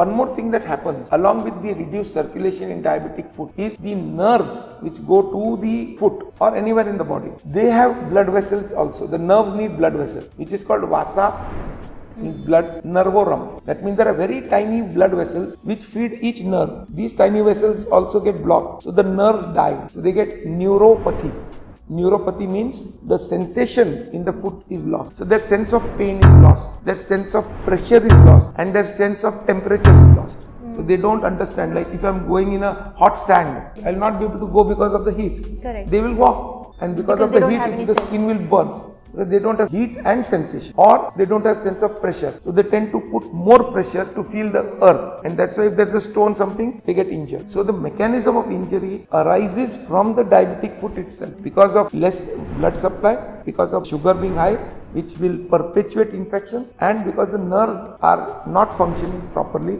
one more thing that happens along with the reduced circulation in diabetic foot is the nerves which go to the foot or anywhere in the body. They have blood vessels also. The nerves need blood vessels, which is called vasa means blood nervorum. That means there are very tiny blood vessels which feed each nerve. These tiny vessels also get blocked. So the nerves die. So they get neuropathy. Neuropathy means the sensation in the foot is lost. So their sense of pain is lost. Their sense of pressure is lost. And their sense of temperature is lost. So they don't understand. Like if I'm going in a hot sand, I'll not be able to go because of the heat. Correct. They will walk. And because, Because of the heat, the sense. skin will burn because they don't have heat and sensation or they don't have sense of pressure. So they tend to put more pressure to feel the earth. And that's why if there's a stone something they get injured. So the mechanism of injury arises from the diabetic foot itself. Because of less blood supply because of sugar being high which will perpetuate infection and because the nerves are not functioning properly